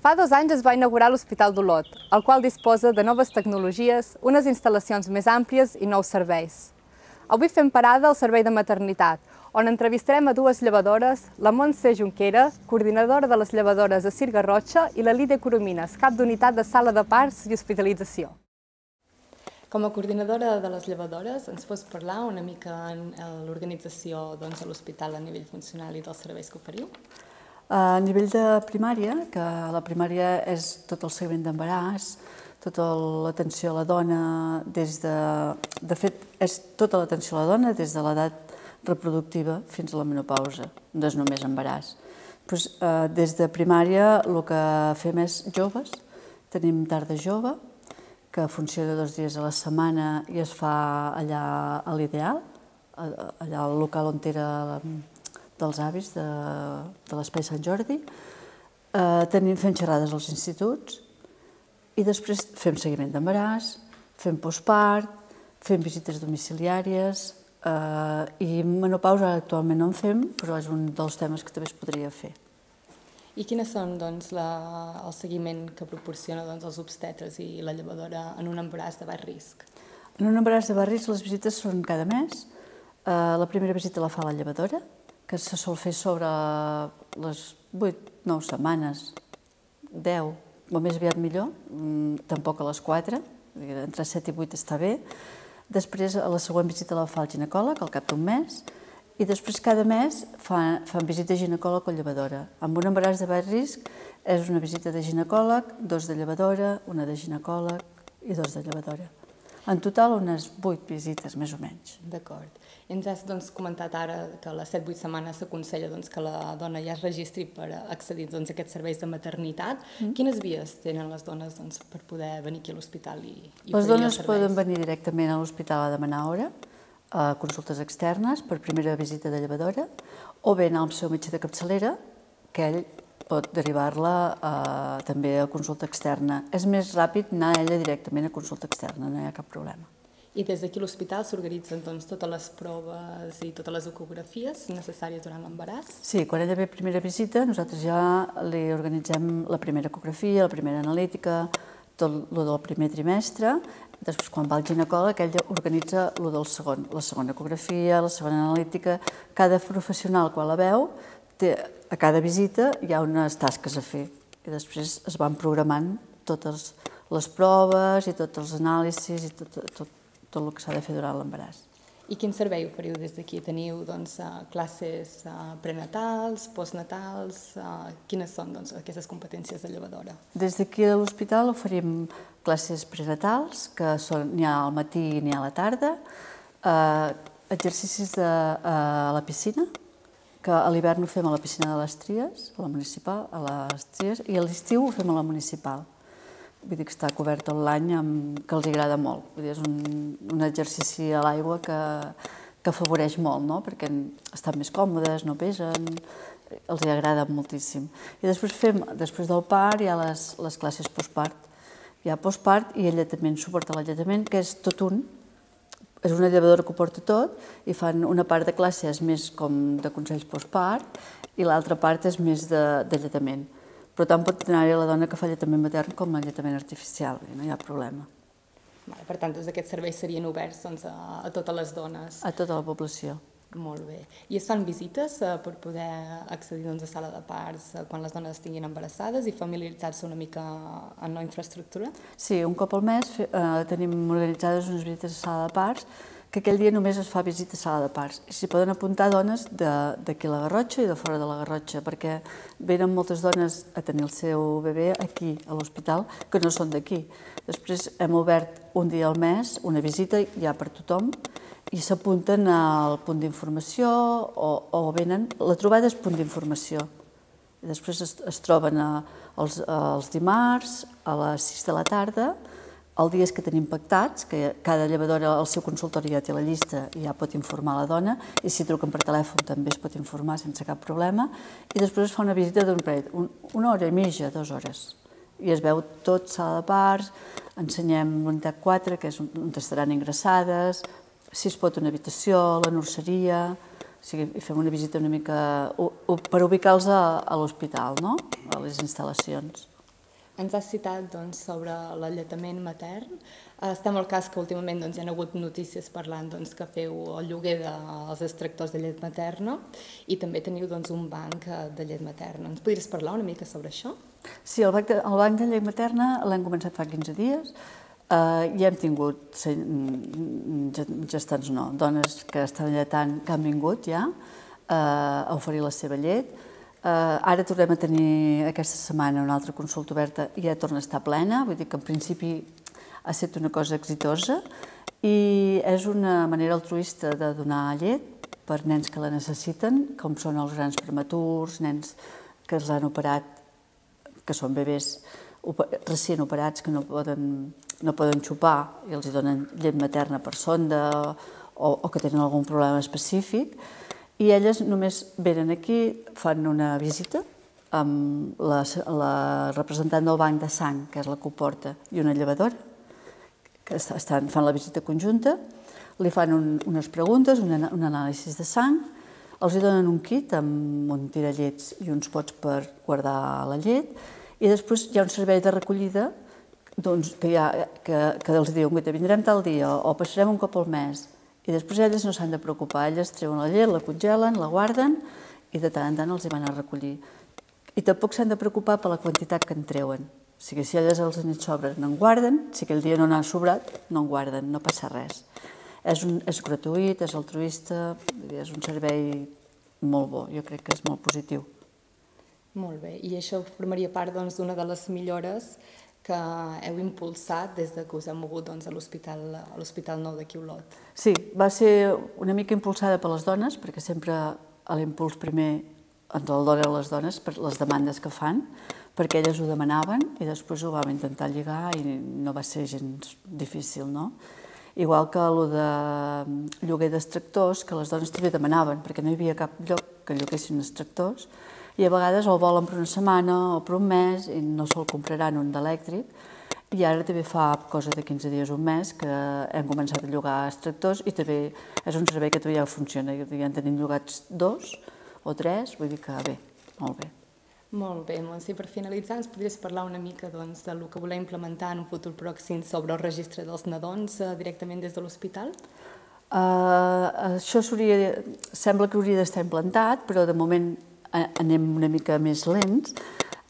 Fa dos anys es va inaugurar l'Hospital d'Olot, el qual disposa de noves tecnologies, unes instal·lacions més àmplies i nous serveis. Avui fem parada al servei de maternitat, on entrevistarem a dues llevadores, la Montse Junquera, coordinadora de les llevadores a Sir Garrotxa, i la Lídia Coromines, cap d'unitat de sala de parts i hospitalització. Com a coordinadora de les llevadores, ens pots parlar una mica en l'organització doncs, a l'hospital a nivell funcional i dels serveis que oferiu? A nivell de primària, que la primària és tot el seguiment d'embaràs, tota l'atenció a la dona, des de... De fet, és tota l'atenció a la dona des de l'edat reproductiva fins a la menopausa, no és només embaràs. Pues, eh, des de primària el que fem és joves, tenim tarda jove, que funciona dos dies a la setmana i es fa allà a l'ideal, allà al local on era dels avis de, de l'Espai Sant Jordi, eh, tenim, fem xerrades als instituts i després fem seguiment d'embaràs, fem postpart, fem visites domiciliàries eh, i menopausa actualment no en fem, però és un dels temes que també es podria fer. I quines són doncs, la, el seguiment que proporciona doncs, els obstetres i la llevadora en un embaràs de baix risc? En un embaràs de baix risc les visites són cada mes. Eh, la primera visita la fa la llevadora, que se sol fer sobre les 8-9 setmanes, 10, o més aviat millor, mm, tampoc a les 4, entre 7 i 8 està bé. Després, a la següent visita la fa el ginecòleg, al cap d'un mes, i després cada mes fan, fan visita ginecòleg o llevadora. Amb un embaràs de baix risc és una visita de ginecòleg, dos de llevadora, una de ginecòleg i dos de llevadora. En total, unes 8 visites, més o menys. D'acord. Ens has doncs, comentat ara que a les 7-8 setmanes s'aconsella doncs, que la dona ja es registri per accedir doncs, a aquests serveis de maternitat. Mm. Quines vies tenen les dones doncs, per poder venir aquí a l'hospital i, i Les dones poden venir directament a l'hospital a demanar hora, a consultes externes per primera visita de llevadora, o bé anar al seu metge de capçalera, que ell pot derivar-la també a consulta externa. És més ràpid anar ella directament a consulta externa, no hi ha cap problema. I des d'aquí a l'hospital s'organitzen doncs, totes les proves i totes les ecografies necessàries durant l'embaràs? Sí, quan ella ve a primera visita, nosaltres ja li organitzem la primera ecografia, la primera analítica, tot el del primer trimestre. Després, quan va al ginecòleg, ell organitza el del segon, la segona ecografia, la segona analítica. Cada professional, quan la veu, té, a cada visita hi ha unes tasques a fer i després es van programant totes les proves i tots els anàlisis i tot, tot, tot el que s'ha de fer durant l'embaràs. I quin servei oferiu des d'aquí? Teniu doncs, eh, classes eh, prenatals, postnatals? Eh, quines són doncs, aquestes competències de llevadora? Des d'aquí a l'hospital oferim classes prenatals, que són n'hi ha al matí i n'hi ha a la tarda, eh, exercicis de, a la piscina, que a l'hivern ho fem a la piscina de les Tries, a la municipal, a les Tries, i a l'estiu ho fem a la municipal vull dir que està cobert tot l'any, que els agrada molt. Vull dir, és un, un exercici a l'aigua que, que afavoreix molt, no? perquè estan més còmodes, no pesen, els agrada moltíssim. I després fem, després del part, hi ha les, les classes postpart. Hi ha postpart i alletament, suport a l'alletament, que és tot un, és una llevadora que ho porta tot i fan una part de classe és més com de consells postpart i l'altra part és més d'alletament. De, però tant pot anar-hi la dona que fa lletament matern com el lletament artificial, no hi ha problema. Per tant, doncs, aquests serveis serien oberts doncs, a, a totes les dones? A tota la població. Molt bé. I es fan visites eh, per poder accedir doncs, a sala de parts eh, quan les dones estiguin embarassades i familiaritzar-se una mica amb la infraestructura? Sí, un cop al mes eh, tenim organitzades unes visites a sala de parts que aquell dia només es fa visita a sala de parts. S'hi poden apuntar dones d'aquí a la Garrotxa i de fora de la Garrotxa, perquè venen moltes dones a tenir el seu bebè aquí, a l'hospital, que no són d'aquí. Després hem obert un dia al mes una visita ja per tothom i s'apunten al punt d'informació o, o venen... La trobada és punt d'informació. Després es, es troben a, els, els dimarts a les 6 de la tarda el dies que tenim pactats, que cada llevadora al seu consultori ja té la llista i ja pot informar la dona, i si truquen per telèfon també es pot informar sense cap problema, i després es fa una visita d'un parell, un, una hora i mitja, dues hores, i es veu tot sala de parts, ensenyem l'unitat 4, que és on estaran ingressades, si es pot una habitació, la nurseria, o sigui, fem una visita una mica per ubicar-los a, a l'hospital, no? a les instal·lacions. Ens has citat doncs, sobre l'alletament matern. Estem al cas que últimament doncs, hi ha hagut notícies parlant doncs, que feu el lloguer dels extractors de llet materna i també teniu doncs, un banc eh, de llet materna. Ens podries parlar una mica sobre això? Sí, el banc de, el banc de llet materna l'hem començat fa 15 dies eh, i hem tingut gestants no, dones que estan lletant, que han vingut ja eh, a oferir la seva llet. Uh, ara tornem a tenir aquesta setmana una altra consulta oberta i ja torna a estar plena, vull dir que en principi ha estat una cosa exitosa i és una manera altruista de donar llet per nens que la necessiten, com són els grans prematurs, nens que els han operat, que són bebès recient operats que no poden, no poden xupar i els donen llet materna per sonda o, o que tenen algun problema específic. I elles només venen aquí, fan una visita amb la, la representant del banc de sang, que és la que ho porta, i una llevadora, que estan, fan la visita conjunta, li fan un, unes preguntes, un, un anàlisi de sang, els hi donen un kit amb un tirallets i uns pots per guardar la llet, i després hi ha un servei de recollida doncs, que, ha, que, que els diuen que vindrem tal dia o passarem un cop al mes i després elles no s'han de preocupar, elles treuen la llet, la congelen, la guarden i de tant en tant els hi van a recollir. I tampoc s'han de preocupar per la quantitat que en treuen. O sigui, si elles els en sobren, no en guarden, si aquell dia no n'ha sobrat, no en guarden, no passa res. És, un, és gratuït, és altruista, és un servei molt bo, jo crec que és molt positiu. Molt bé, i això formaria part doncs, d'una doncs, de les millores que heu impulsat des de que us heu mogut doncs, a l'Hospital Nou de Quiolot. Sí, va ser una mica impulsada per les dones, perquè sempre l'impuls primer ens el donen les dones per les demandes que fan, perquè elles ho demanaven i després ho vam intentar lligar i no va ser gens difícil, no? Igual que el de lloguer d'extractors, que les dones també demanaven, perquè no hi havia cap lloc que lloguessin extractors, i a vegades el volen per una setmana o per un mes i no se'l compraran un d'elèctric i ara també fa cosa de 15 dies o un mes que hem començat a llogar extractors i també és un servei que també ja funciona, ja en tenim llogats dos o tres, vull dir que bé, molt bé. Molt bé, Montse, per finalitzar ens podries parlar una mica doncs, del que voleu implementar en un futur pròxim sobre el registre dels nadons eh, directament des de l'hospital? Uh, això sembla que hauria d'estar implantat, però de moment anem una mica més lents.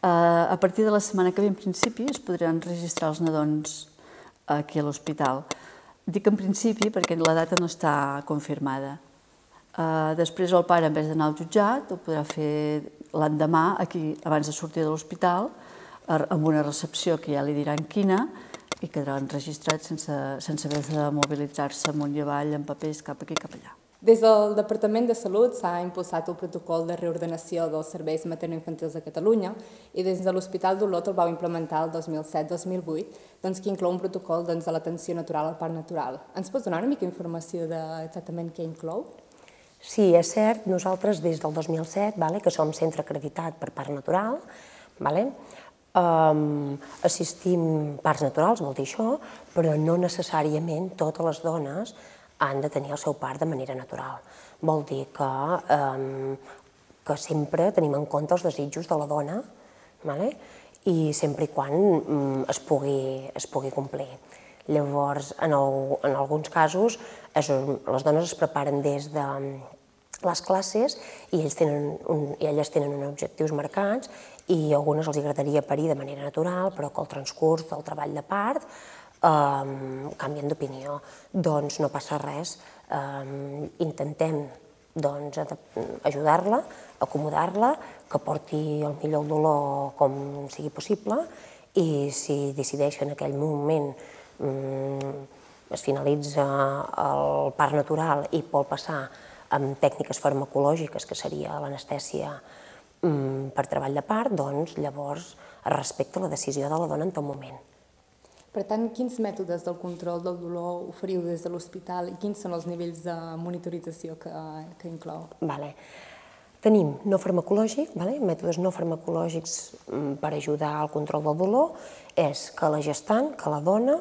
A partir de la setmana que ve, en principi, es podran registrar els nadons aquí a l'hospital. Dic en principi perquè la data no està confirmada. Després el pare, en vez d'anar al jutjat, ho podrà fer l'endemà, aquí, abans de sortir de l'hospital, amb una recepció que ja li diran quina, i quedaran registrats sense, sense haver de mobilitzar-se amunt i avall amb papers cap aquí cap allà. Des del Departament de Salut s'ha impulsat el protocol de reordenació dels serveis materno-infantils de Catalunya i des de l'Hospital d'Olot el vau implementar el 2007-2008, doncs, que inclou un protocol doncs, de l'atenció natural al parc natural. Ens pots donar una mica informació de exactament què inclou? Sí, és cert, nosaltres des del 2007, vale, que som centre acreditat per parc natural, vale, um, assistim parcs naturals, vol dir això, però no necessàriament totes les dones han de tenir el seu part de manera natural. Vol dir que, eh, que sempre tenim en compte els desitjos de la dona vale? i sempre i quan mm, es, pugui, es pugui complir. Llavors, en, el, en alguns casos, és, les dones es preparen des de les classes i, ells tenen un, i elles tenen uns objectius marcats i a algunes els agradaria parir de manera natural, però que el transcurs del treball de part um, canvien d'opinió. Doncs no passa res, um, intentem doncs, ajudar-la, acomodar-la, que porti el millor dolor com sigui possible i si decideix en aquell moment um, es finalitza el part natural i vol passar amb tècniques farmacològiques, que seria l'anestèsia um, per treball de part, doncs llavors es respecta la decisió de la dona en tot moment. Per tant, quins mètodes del control del dolor oferiu des de l'hospital i quins són els nivells de monitorització que, que inclou? Vale. Tenim no farmacològic, vale? mètodes no farmacològics mm, per ajudar al control del dolor, és que la gestant, que la dona,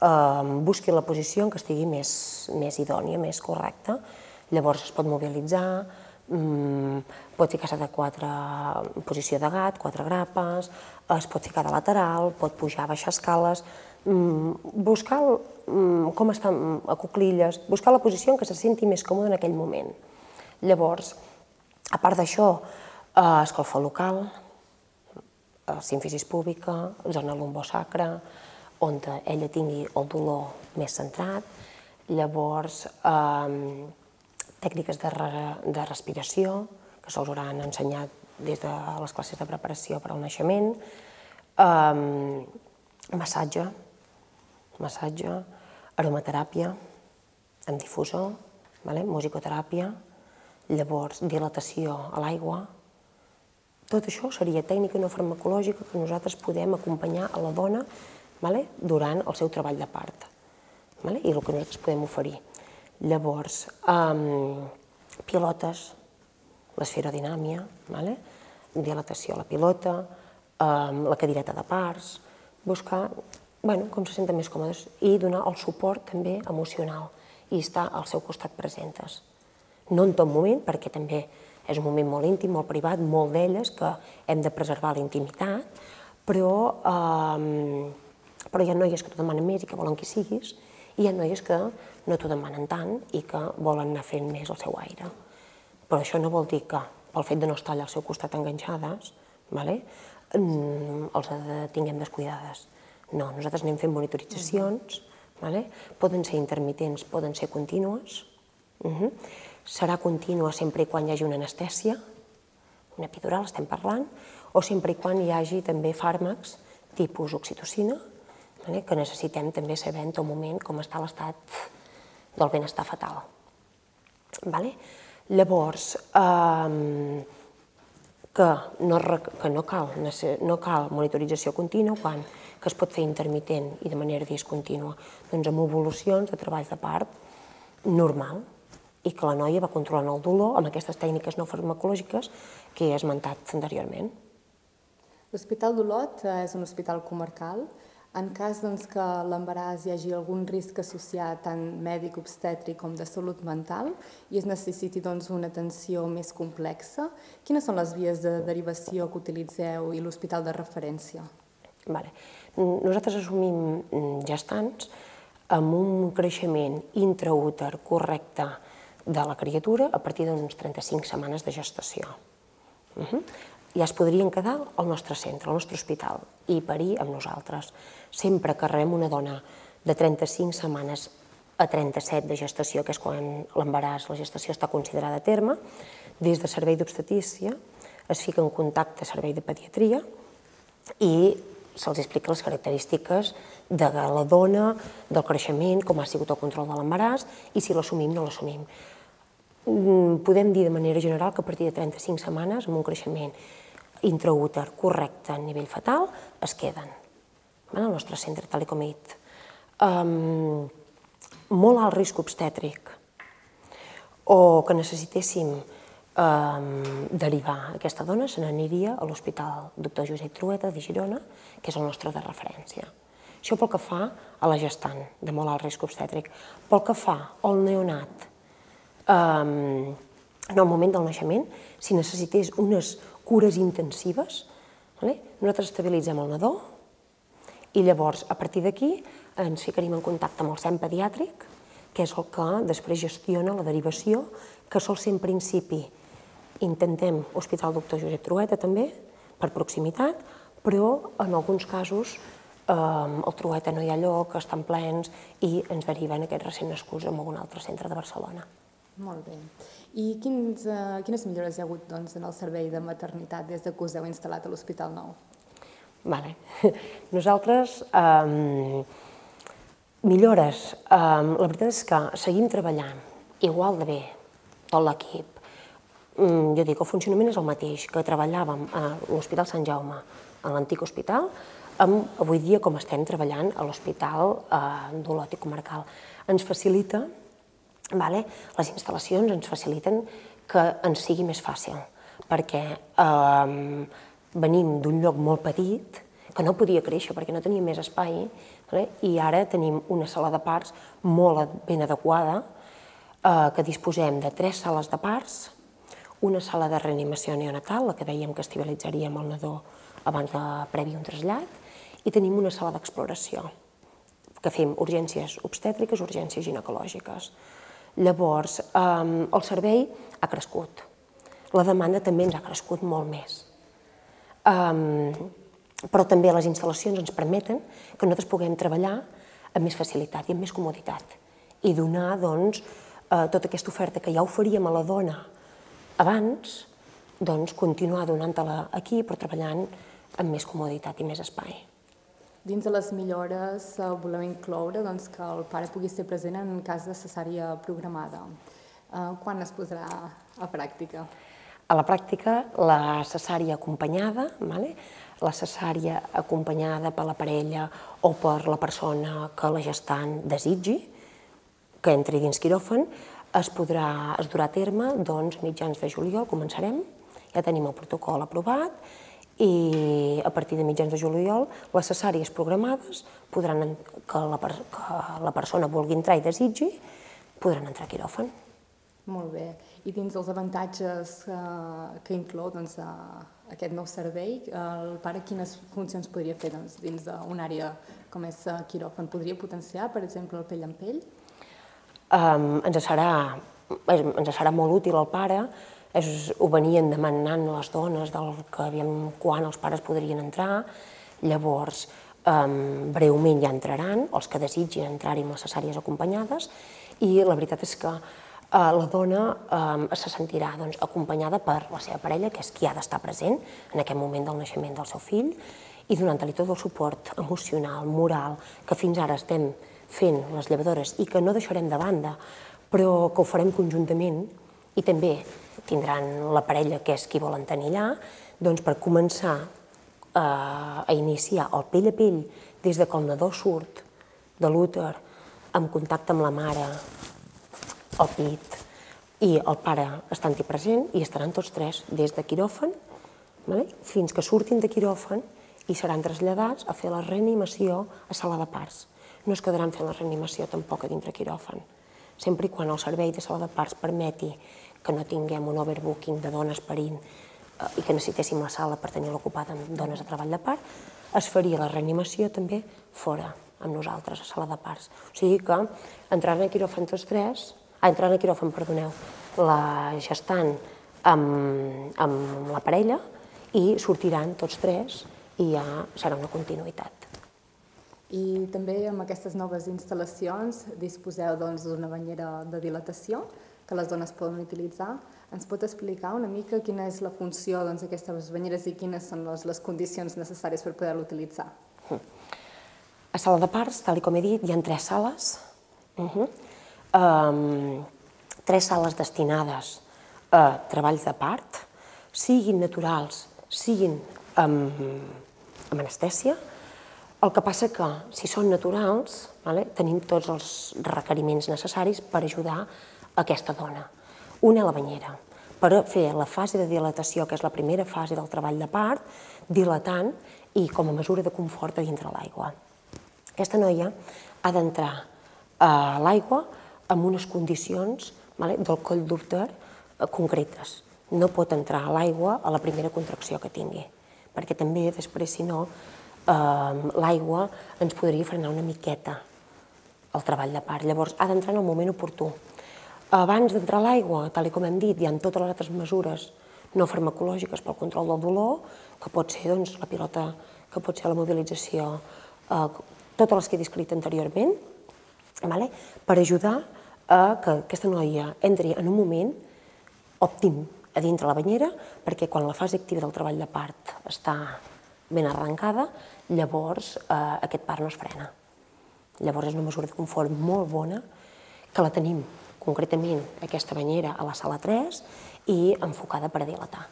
eh, busqui la posició en què estigui més, més idònia, més correcta. Llavors es pot mobilitzar, pot ficar-se de quatre, posició de gat, quatre grapes, es pot ficar de lateral, pot pujar, baixar escales, mm, buscar mm, com està a cuclilles, buscar la posició en què se senti més còmode en aquell moment. Llavors, a part d'això, eh, escolfa local, eh, símfisis púbica, zona lumbosacra, on ella tingui el dolor més centrat, llavors eh, tècniques de, re, de respiració, que se'ls hauran ensenyat des de les classes de preparació per al naixement, eh, massatge, massatge, aromateràpia amb difusor, vale? musicoteràpia, llavors dilatació a l'aigua. Tot això seria tècnica no farmacològica que nosaltres podem acompanyar a la dona vale? durant el seu treball de part vale? i el que nosaltres podem oferir. Llavors, um, pilotes, l'esferodinàmia, vale? dilatació a la pilota, um, la cadireta de parts, buscar bueno, com se senten més còmodes i donar el suport també emocional i estar al seu costat presentes. No en tot moment, perquè també és un moment molt íntim, molt privat, molt d'elles, que hem de preservar la intimitat, però, eh, però hi ha noies que t'ho demanen més i que volen que siguis, i hi ha noies que no t'ho demanen tant i que volen anar fent més el seu aire. Però això no vol dir que, pel fet de no estar allà al seu costat enganxades, vale, els tinguem descuidades. No, nosaltres anem fent monitoritzacions, vale? poden ser intermitents, poden ser contínues, uh -huh. serà contínua sempre i quan hi hagi una anestèsia, una epidural estem parlant, o sempre i quan hi hagi també fàrmacs tipus oxitocina, vale? que necessitem també saber en tot moment com està l'estat del benestar fatal. Vale? Llavors, eh, que no, que no, cal, no cal monitorització contínua quan que es pot fer intermitent i de manera discontínua, doncs amb evolucions de treballs de part normal i que la noia va controlant el dolor amb aquestes tècniques no farmacològiques que he esmentat anteriorment. L'Hospital d'Olot és un hospital comarcal en cas doncs, que l'embaràs hi hagi algun risc associat tant mèdic obstètric com de salut mental i es necessiti doncs, una atenció més complexa, quines són les vies de derivació que utilitzeu i l'hospital de referència? Vale. Nosaltres assumim mm, gestants amb un creixement intraúter correcte de la criatura a partir d'uns 35 setmanes de gestació. Uh -huh ja es podrien quedar al nostre centre, al nostre hospital, i parir amb nosaltres. Sempre que rebem una dona de 35 setmanes a 37 de gestació, que és quan l'embaràs, la gestació està considerada a terme, des de servei d'obstetrícia es fica en contacte servei de pediatria i se'ls explica les característiques de la dona, del creixement, com ha sigut el control de l'embaràs i si l'assumim o no l'assumim. Mm, podem dir de manera general que a partir de 35 setmanes, amb un creixement intraúter correcte a nivell fetal, es queden en el nostre centre, tal com he dit. Um, molt alt risc obstètric o que necessitéssim um, derivar aquesta dona, se n'aniria a l'Hospital Dr. Josep Trueta de Girona, que és el nostre de referència. Això pel que fa a la gestant de molt alt risc obstètric. Pel que fa al neonat, um, en el moment del naixement, si necessités unes cures intensives, vale? nosaltres estabilitzem el nadó i llavors, a partir d'aquí, ens ficaríem en contacte amb el SEM pediàtric, que és el que després gestiona la derivació, que sol ser en principi, intentem Hospital Doctor Josep Trueta també, per proximitat, però en alguns casos eh, el Trueta no hi ha lloc, estan plens i ens deriven aquests recent nascuts a algun altre centre de Barcelona. Molt bé. I quins, uh, quines millores hi ha hagut doncs, en el servei de maternitat des que us heu instal·lat a l'Hospital Nou? Vale. Nosaltres, um, millores, um, la veritat és que seguim treballant igual de bé, tot l'equip. Um, jo dic, el funcionament és el mateix que treballàvem a l'Hospital Sant Jaume, a l'antic hospital, amb avui dia com estem treballant a l'Hospital uh, d'Olot i Comarcal. Ens facilita vale? les instal·lacions ens faciliten que ens sigui més fàcil, perquè eh, venim d'un lloc molt petit, que no podia créixer perquè no tenia més espai, vale? i ara tenim una sala de parts molt ben adequada, eh, que disposem de tres sales de parts, una sala de reanimació neonatal, la que dèiem que estabilitzaríem el nadó abans de previ un trasllat, i tenim una sala d'exploració, que fem urgències obstètriques, urgències ginecològiques. Llavors, eh, el servei ha crescut. La demanda també ens ha crescut molt més. Eh, però també les instal·lacions ens permeten que nosaltres puguem treballar amb més facilitat i amb més comoditat i donar doncs, eh, tota aquesta oferta que ja oferíem a la dona abans, doncs, continuar donant-te-la aquí, però treballant amb més comoditat i més espai. Dins de les millores eh, volem incloure doncs, que el pare pugui ser present en cas de cesària programada. Eh, quan es posarà a pràctica? A la pràctica, la cesària acompanyada, vale? la cesària acompanyada per la parella o per la persona que la gestant desitgi, que entri dins quiròfan, es, podrà, es durà a terme doncs, mitjans de juliol, començarem, ja tenim el protocol aprovat, i a partir de mitjans de juliol les cesàries programades podran, que la, que la persona vulgui entrar i desitgi, podran entrar a quiròfan. Molt bé. I dins dels avantatges que, que inclou doncs, aquest nou servei, el pare quines funcions podria fer doncs, dins d'una àrea com és quiròfan? Podria potenciar, per exemple, el pell en pell? Um, ens, serà, ens serà molt útil al pare, és, ho venien demanant les dones del que aviam, quan els pares podrien entrar, llavors um, breument ja entraran, els que desitgin entrar-hi amb les cesàries acompanyades, i la veritat és que eh, la dona eh, se sentirà doncs, acompanyada per la seva parella, que és qui ha d'estar present en aquest moment del naixement del seu fill, i donant-li tot el suport emocional, moral, que fins ara estem fent les llevadores i que no deixarem de banda, però que ho farem conjuntament, i també tindran la parella que és qui volen tenir allà, doncs per començar eh, a iniciar el pell a pell des de que el nadó surt de l'úter, en contacte amb la mare, el pit i el pare estant-hi present i estaran tots tres des de quiròfan fins que surtin de quiròfan i seran traslladats a fer la reanimació a sala de parts. No es quedaran fent la reanimació tampoc a dintre quiròfan, sempre i quan el servei de sala de parts permeti que no tinguem un overbooking de dones parint eh, i que necessitéssim la sala per tenir-la ocupada amb dones a treball de part, es faria la reanimació també fora, amb nosaltres, a sala de parts. O sigui que entraran a quiròfan tots tres ah, entrant a quiròfan, perdoneu, la gestant amb, amb la parella i sortiran tots tres i ja serà una continuïtat. I també amb aquestes noves instal·lacions disposeu doncs, d'una doncs, banyera de dilatació que les dones poden utilitzar. Ens pot explicar una mica quina és la funció doncs, d'aquestes doncs, banyeres i quines són les, les condicions necessàries per poder-la utilitzar? A sala de parts, tal com he dit, hi ha tres sales. Uh -huh eh, tres sales destinades a treballs de part, siguin naturals, siguin amb, amb anestèsia. El que passa que, si són naturals, vale, tenim tots els requeriments necessaris per ajudar aquesta dona. Una a la banyera, per fer la fase de dilatació, que és la primera fase del treball de part, dilatant i com a mesura de confort a dintre l'aigua. Aquesta noia ha d'entrar a l'aigua amb unes condicions vale, del coll d'úter eh, concretes. No pot entrar a l'aigua a la primera contracció que tingui, perquè també després, si no, l'aigua ens podria frenar una miqueta el treball de part. Llavors, ha d'entrar en el moment oportú. Abans d'entrar l'aigua, tal com hem dit, hi ha totes les altres mesures no farmacològiques pel control del dolor, que pot ser doncs, la pilota, que pot ser la mobilització, eh, totes les que he descrit anteriorment, vale? per ajudar a que aquesta noia entri en un moment òptim a dintre la banyera, perquè quan la fase activa del treball de part està ben arrencada, llavors eh, aquest part no es frena. Llavors és una mesura de confort molt bona, que la tenim concretament aquesta banyera a la sala 3 i enfocada per a dilatar.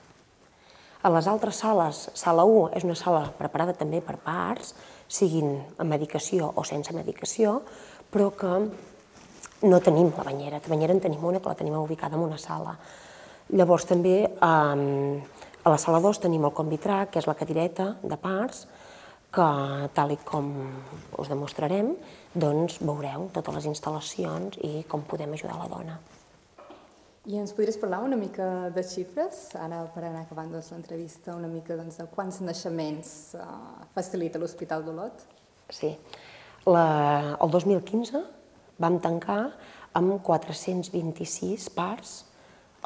A les altres sales, sala 1 és una sala preparada també per parts, siguin amb medicació o sense medicació, però que no tenim la banyera, la banyera en tenim una que la tenim ubicada en una sala. Llavors també eh, a la sala 2 tenim el Convitrac, que és la cadireta de parts, que tal com us demostrarem, doncs veureu totes les instal·lacions i com podem ajudar la dona. I ens podries parlar una mica de xifres, ara per anar acabant doncs, l'entrevista, una mica doncs, de quants naixements uh, facilita l'Hospital d'Olot? Sí. La, el 2015 vam tancar amb 426 parts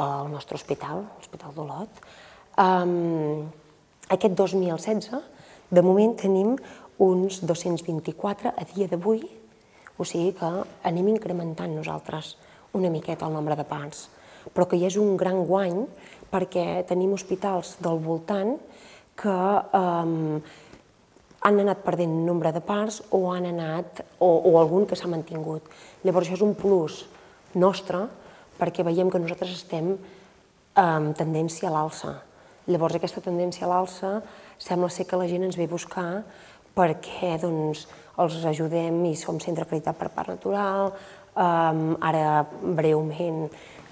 al nostre hospital, l'Hospital d'Olot. Um, aquest 2016, de moment tenim uns 224 a dia d'avui, o sigui que anem incrementant nosaltres una miqueta el nombre de parts però que ja és un gran guany perquè tenim hospitals del voltant que eh, han anat perdent nombre de parts o han anat, o, o algun que s'ha mantingut. Llavors això és un plus nostre perquè veiem que nosaltres estem amb tendència a l'alça. Llavors aquesta tendència a l'alça sembla ser que la gent ens ve a buscar perquè doncs, els ajudem i som centre acreditat per part natural, um, ara breument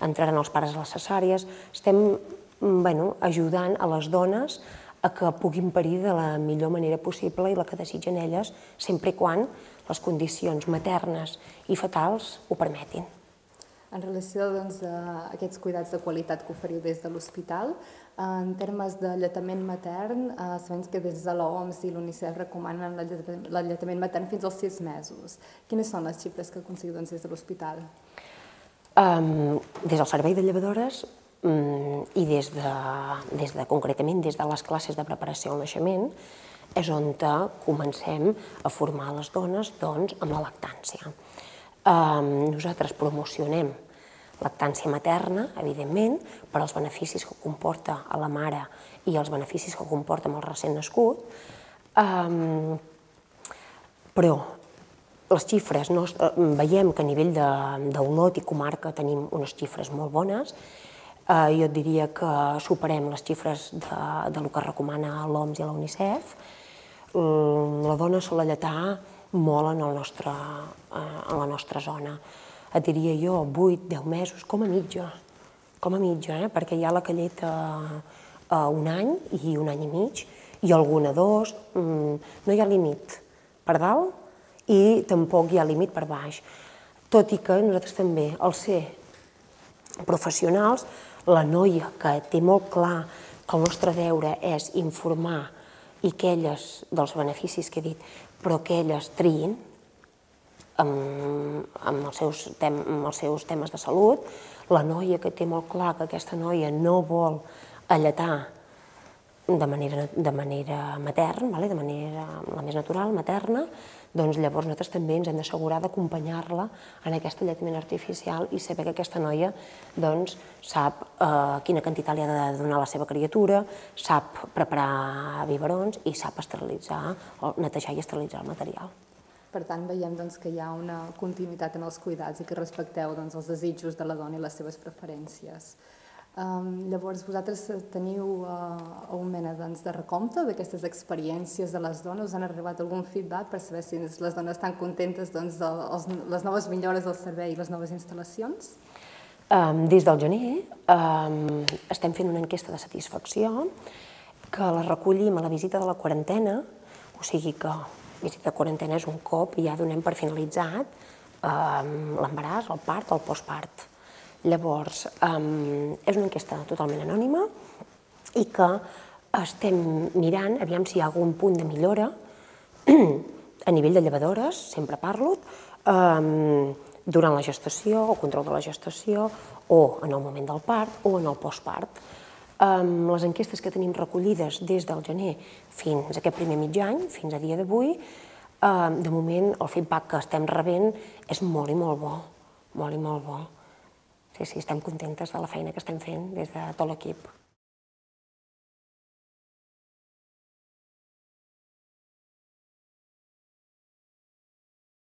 entraran els pares a les cesàries, estem bueno, ajudant a les dones a que puguin parir de la millor manera possible i la que desitgen elles, sempre i quan les condicions maternes i fatals ho permetin. En relació doncs, a aquests cuidats de qualitat que oferiu des de l'hospital, en termes d'alletament matern, eh, sabem que des de l'OMS i l'UNICEF recomanen l'alletament matern fins als sis mesos. Quines són les xifres que aconseguiu doncs, des de l'hospital? Um, des del servei de llevadores um, i des de, des de, concretament des de les classes de preparació al naixement, és on comencem a formar les dones doncs, amb la lactància. Um, nosaltres promocionem lactància materna, evidentment, per als beneficis que comporta a la mare i els beneficis que comporta amb el recent nascut, um, però les xifres, no, eh, veiem que a nivell d'Olot i comarca tenim unes xifres molt bones. Eh, jo et diria que superem les xifres de, de lo que recomana l'OMS i la UNICEF. La dona sol alletar molt en, el nostre, eh, en la nostra zona. Et diria jo 8-10 mesos, com a mitja, com a mitja, eh? perquè hi ha la que lleta eh, un any i un any i mig, i alguna dos, mm, no hi ha límit per dalt i tampoc hi ha límit per baix. Tot i que nosaltres també, al ser professionals, la noia que té molt clar que el nostre deure és informar i que elles, dels beneficis que he dit, però que elles triïn amb, amb, els seus tem, amb els seus temes de salut, la noia que té molt clar que aquesta noia no vol alletar de manera, de manera materna, vale? de manera la més natural, materna, doncs llavors nosaltres també ens hem d'assegurar d'acompanyar-la en aquest alletament artificial i saber que aquesta noia doncs, sap eh, quina quantitat li ha de donar a la seva criatura, sap preparar biberons i sap esterilitzar, o netejar i esterilitzar el material. Per tant, veiem doncs, que hi ha una continuïtat en els cuidats i que respecteu doncs, els desitjos de la dona i les seves preferències. Um, llavors, vosaltres teniu uh, un mena doncs, de recompte d'aquestes experiències de les dones? Us han arribat algun feedback per saber si les dones estan contentes doncs, de els, les noves millores del servei i les noves instal·lacions? Um, des del gener um, estem fent una enquesta de satisfacció que la recollim a la visita de la quarantena, o sigui que visita de quarantena és un cop i ja donem per finalitzat um, l'embaràs, el part, el postpart. Llavors, um, és una enquesta totalment anònima i que estem mirant, aviam si hi ha algun punt de millora a nivell de llevadores, sempre parlo, um, durant la gestació, o control de la gestació, o en el moment del part, o en el postpart. Um, les enquestes que tenim recollides des del gener fins a aquest primer mig any, fins a dia d'avui, um, de moment el feedback que estem rebent és molt i molt bo, molt i molt bo sí, sí, estem contentes de la feina que estem fent des de tot l'equip.